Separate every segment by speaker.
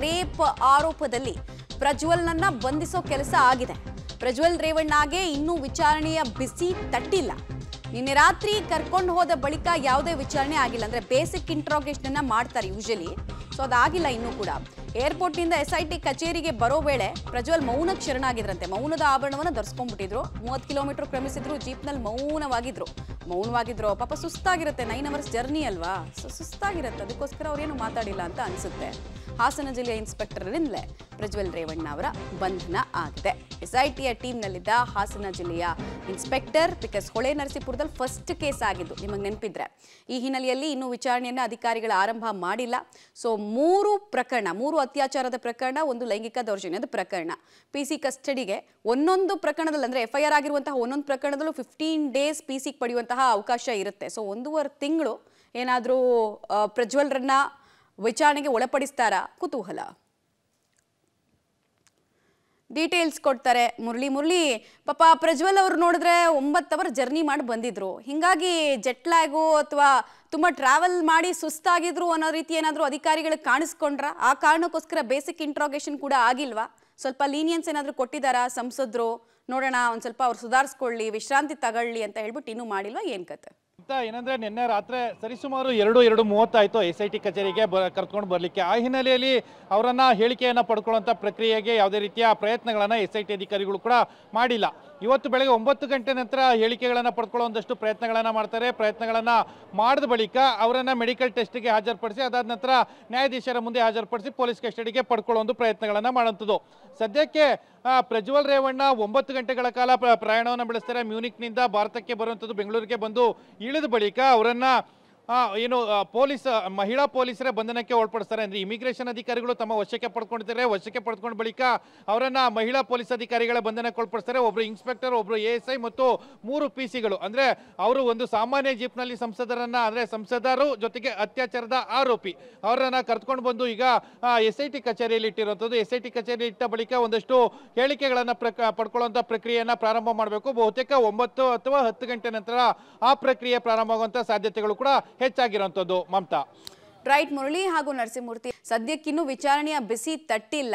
Speaker 1: Rape ಆರೋಪದಲ್ಲಿ ಪ್ರಜ್ವಲ್ನನ್ನ ಬಂಧಿಸೋ ಕೆಲಸ ಆಗಿದೆ. ಪ್ರಜ್ವಲ್ ರೇವಣ್ಣಗೆ ಇನ್ನೂ ವಿಚಾರಣೆಯ ಬಿಸಿ ತಟ್ಟಿಲ್ಲ. ನಿನ್ನೆ ರಾತ್ರಿ ಕರ್ಕೊಂಡು ಹೋದ ಬಳಿಕ ಯಾವುದೇ ವಿಚಾರಣೆ ಆಗಿಲ್ಲ. ಅಂದ್ರೆ ಬೇಸಿಕ್ ಇಂಟ್ರೋಗೇಷನ್ ಅನ್ನ ಮಾಡ್ತಾರೆ ಯೂಶಲಿ ಸೊ ಅದಾಗಿಲ್ಲ ಇನ್ನೂ ಕೂಡ. ಏರ್ಪೋರ್ಟ್ನಿಂದ ಎಸ್ ಐ ಟಿ ಕಚೇರಿಗೆ ಬರೋ ವೇಳೆ ಪ್ರಜ್ವಲ್ ಮೌನಕ್ಕೆ ಶರಣಾಗಿದ್ರಂತೆ ಮೌನದ ಆಭರಣವನ್ನು ಧರಿಸ್ಕೊಂಡ್ಬಿಟ್ಟಿದ್ರು. ಮೂವತ್ತು ಕಿಲೋಮೀಟರ್ ಕ್ರಮಿಸಿದ್ರು. ಜೀಪ್ನಲ್ಲಿ ಮೌನವಾಗಿದ್ರು. ಮೌನವಾಗಿದ್ರು. ಪಾಪ ಸುಸ್ತಾಗಿರುತ್ತೆ. ನೈನ್ ಅವರ್ಸ್ ಜರ್ನಿ ಅಲ್ವಾ? ಸೊ ಸುಸ್ತಾಗಿರುತ್ತೆ. ಅದಕ್ಕೋಸ್ಕರ ಅವ್ರೇನು ಮಾತಾಡಿಲ್ಲ ಅಂತ ಅನ್ಸುತ್ತೆ. ಹಾಸನ ಜಿಲ್ಲೆಯ ಇನ್ಸ್ಪೆಕ್ಟರ್ನಿಂದಲೇ ಪ್ರಜ್ವಲ್ ರೇವಣ್ಣ ಅವರ ಬಂಧನ ಆಗಿದೆ. ಎಸ್ಐಟಿಯ ಟೀಮ್ನಲ್ಲಿದ್ದ ಹಾಸನ ಜಿಲ್ಲೆಯ ಇನ್ಸ್ಪೆಕ್ಟರ್ ಬಿಕಾಸ್ ಹೊಳೆ ನರಸೀಪುರದಲ್ಲಿ ಫಸ್ಟ್ ಕೇಸ್ ಆಗಿದ್ದು ನಿಮಗೆ ನೆನಪಿದ್ರೆ. ಈ ಹಿನ್ನೆಲೆಯಲ್ಲಿ ಇನ್ನೂ ವಿಚಾರಣೆಯನ್ನು ಅಧಿಕಾರಿಗಳು ಆರಂಭ ಮಾಡಿಲ್ಲ. ಸೊ ಮೂರು ಪ್ರಕರಣ, ಮೂರು ಅತ್ಯಾಚಾರದ ಪ್ರಕರಣ, ಒಂದು ಲೈಂಗಿಕ ದೌರ್ಜನ್ಯದ ಪ್ರಕರಣ. ಪಿ ಸಿ ಕಸ್ಟಡಿಗೆ ಒಂದೊಂದು ಪ್ರಕರಣದಲ್ಲಿ ಅಂದರೆ ಎಫ್ ಐ ಆರ್ ಆಗಿರುವಂತಹ ಒಂದೊಂದು ಪ್ರಕರಣದಲ್ಲೂ ಫಿಫ್ಟೀನ್ ಡೇಸ್ ಪಿ ಸಿಗೆ ಪಡೆಯುವಂತಹ ಅವಕಾಶ ಇರುತ್ತೆ. ಸೊ ಒಂದೂವರೆ ತಿಂಗಳು ಏನಾದರೂ ಪ್ರಜ್ವಲ್ರನ್ನ ವಿಚಾರಣೆಗೆ ಒಳಪಡಿಸ್ತಾರಾ? ಕುತೂಹಲ. ಡೀಟೇಲ್ಸ್ ಕೊಡ್ತಾರೆ. ಮುರಳಿ ಮುರಳಿ, ಪಾಪ ಪ್ರಜ್ವಲ್ ಅವರು ನೋಡಿದ್ರೆ ಒಂಬತ್ತು ಅವರ್ ಜರ್ನಿ ಮಾಡಿ ಬಂದಿದ್ರು. ಹಿಂಗಾಗಿ ಜೆಟ್ ಲ್ಯಾಗು ಅಥವಾ ತುಂಬ ಟ್ರಾವೆಲ್ ಮಾಡಿ ಸುಸ್ತಾಗಿದ್ರು ಅನ್ನೋ ರೀತಿ ಏನಾದರೂ ಅಧಿಕಾರಿಗಳಿಗೆ ಕಾಣಿಸ್ಕೊಂಡ್ರ? ಆ ಕಾರಣಕ್ಕೋಸ್ಕರ ಬೇಸಿಕ್ ಇಂಟ್ರಾಗೇಷನ್ ಕೂಡ ಆಗಿಲ್ವಾ? ಸ್ವಲ್ಪ ಲೀನಿಯನ್ಸ್ ಏನಾದರೂ ಕೊಟ್ಟಿದ್ದಾರಾ ಸಂಸದರು? ನೋಡೋಣ, ಒಂದು ಸ್ವಲ್ಪ ಅವ್ರು ಸುಧಾರಿಸ್ಕೊಳ್ಳಿ, ವಿಶ್ರಾಂತಿ ತಗೊಳ್ಳಿ ಅಂತ ಹೇಳ್ಬಿಟ್ಟು ಇನ್ನೂ ಮಾಡಿಲ್ವಾ? ಏನು ಕತೆ?
Speaker 2: ಅಂತ ಏನಂದ್ರೆ ನಿನ್ನೆ ರಾತ್ರಿ ಸರಿಸುಮಾರು ಎರಡು ಎರಡು ಮೂವತ್ತಾಯ್ತು ಎಸ್ ಐ ಟಿ ಕಚೇರಿಗೆ ಬ ಕರ್ಕೊಂಡು ಬರಲಿಕ್ಕೆ. ಆ ಹಿನ್ನೆಲೆಯಲ್ಲಿ ಅವರನ್ನ ಹೇಳಿಕೆಯನ್ನು ಪಡ್ಕೊಳ್ಳುವಂಥ ಪ್ರಕ್ರಿಯೆಗೆ ಯಾವುದೇ ರೀತಿಯ ಪ್ರಯತ್ನಗಳನ್ನು ಎಸ್ ಐ ಟಿ ಅಧಿಕಾರಿಗಳು ಕೂಡ ಮಾಡಿಲ್ಲ. ಇವತ್ತು ಬೆಳಗ್ಗೆ ಒಂಬತ್ತು ಗಂಟೆ ನಂತರ ಹೇಳಿಕೆಗಳನ್ನು ಪಡ್ಕೊಳ್ಳೋ ಒಂದಷ್ಟು ಪ್ರಯತ್ನಗಳನ್ನು ಮಾಡ್ತಾರೆ. ಪ್ರಯತ್ನಗಳನ್ನು ಮಾಡಿದ ಬಳಿಕ ಅವರನ್ನು ಮೆಡಿಕಲ್ ಟೆಸ್ಟ್ಗೆ ಹಾಜರುಪಡಿಸಿ, ಅದಾದ ನಂತರ ನ್ಯಾಯಾಧೀಶರ ಮುಂದೆ ಹಾಜರುಪಡಿಸಿ ಪೊಲೀಸ್ ಕಸ್ಟಡಿಗೆ ಪಡ್ಕೊಳ್ಳೋ ಒಂದು ಪ್ರಯತ್ನಗಳನ್ನು ಮಾಡುವಂಥದ್ದು. ಸದ್ಯಕ್ಕೆ ಪ್ರಜ್ವಲ್ ರೇವಣ್ಣ ಒಂಬತ್ತು ಗಂಟೆಗಳ ಕಾಲ ಪ್ರ- ಪ್ರಯಾಣವನ್ನು ಬೆಳೆಸ್ತಾರೆ. ಮ್ಯೂನಿಕ್ನಿಂದ ಭಾರತಕ್ಕೆ ಬರುವಂಥದ್ದು ಬೆಂಗಳೂರಿಗೆ ಬಂದು ಇಳಿದ ಬಳಿಕ ಅವರನ್ನ ಏನು ಪೊಲೀಸ್ ಮಹಿಳಾ ಪೊಲೀಸರೇ ಬಂಧನಕ್ಕೆ ಒಳಪಡಿಸ್ತಾರೆ. ಅಂದ್ರೆ ಇಮಿಗ್ರೇಷನ್ ಅಧಿಕಾರಿಗಳು ತಮ್ಮ ವಶಕ್ಕೆ ಪಡ್ಕೊಂಡಿದ್ದಾರೆ. ವಶಕ್ಕೆ ಪಡ್ಕೊಂಡ ಬಳಿಕ ಅವರನ್ನ ಮಹಿಳಾ ಪೊಲೀಸ್ ಅಧಿಕಾರಿಗಳ ಬಂಧನಕ್ಕೆ ಒಳಪಡಿಸ್ತಾರೆ. ಒಬ್ರು ಇನ್ಸ್ಪೆಕ್ಟರ್ ಒಬ್ರು ಎ ಎಸ್ ಐ ಮತ್ತು ಮೂರು ಪಿ ಸಿಗಳು ಅಂದ್ರೆ ಅವರು ಒಂದು ಸಾಮಾನ್ಯ ಜೀಪ್ನಲ್ಲಿ ಸಂಸದರನ್ನ, ಅಂದ್ರೆ ಸಂಸದರು ಜೊತೆಗೆ ಅತ್ಯಾಚಾರದ ಆರೋಪಿ. ಅವರನ್ನ ಕರ್ಕೊಂಡು ಬಂದು ಈಗ ಎಸ್ ಐ ಟಿ ಕಚೇರಿಯಲ್ಲಿ ಇಟ್ಟಿರುವಂತದ್ದು ಎಸ್ ಐ ಟಿ ಕಚೇರಿ ಇಟ್ಟ ಬಳಿಕ ಒಂದಷ್ಟು ಹೇಳಿಕೆಗಳನ್ನ ಪಡ್ಕೊಳ್ಳುವಂಥ ಪ್ರಕ್ರಿಯೆಯನ್ನ ಪ್ರಾರಂಭ ಮಾಡಬೇಕು. ಬಹುತೇಕ ಒಂಬತ್ತು ಅಥವಾ ಹತ್ತು ಗಂಟೆ ನಂತರ ಆ ಪ್ರಕ್ರಿಯೆ ಪ್ರಾರಂಭವಾಗುವಂಥ ಸಾಧ್ಯತೆಗಳು ಕೂಡ ಹೆಚ್ಚಾಗಿರುವಂಥದ್ದು ಮಮತಾ.
Speaker 1: ರೈಟ್ ಮುರಳಿ ಹಾಗೂ ನರಸಿಂಹಮೂರ್ತಿ, ಸದ್ಯಕ್ಕಿನ್ನೂ ವಿಚಾರಣೆಯ ಬಿಸಿ ತಟ್ಟಿಲ್ಲ.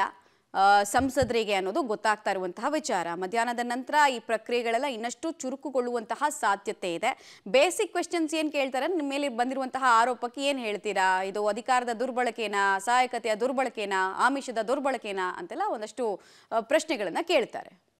Speaker 1: ಸಂಸದರಿಗೆ ಅನ್ನೋದು ಗೊತ್ತಾಗ್ತಾ ಇರುವಂತಹ ವಿಚಾರ. ಮಧ್ಯಾಹ್ನದ ನಂತರ ಈ ಪ್ರಕ್ರಿಯೆಗಳೆಲ್ಲ ಇನ್ನಷ್ಟು ಚುರುಕುಗೊಳ್ಳುವಂತಹ ಸಾಧ್ಯತೆ ಇದೆ. ಬೇಸಿಕ್ ಕ್ವೆಶನ್ಸ್ ಏನು ಕೇಳ್ತಾರೆ? ನಿಮ್ಮ ಮೇಲೆ ಬಂದಿರುವಂತಹ ಆರೋಪಕ್ಕೆ ಏನು ಹೇಳ್ತೀರಾ? ಇದು ಅಧಿಕಾರದ ದುರ್ಬಳಕೆನಾ? ಸಹಾಯಕತೆಯ ದುರ್ಬಳಕೆನಾ? ಆಮಿಷದ ದುರ್ಬಳಕೆನಾ? ಅಂತೆಲ್ಲ ಒಂದಷ್ಟು ಪ್ರಶ್ನೆಗಳನ್ನ ಕೇಳ್ತಾರೆ.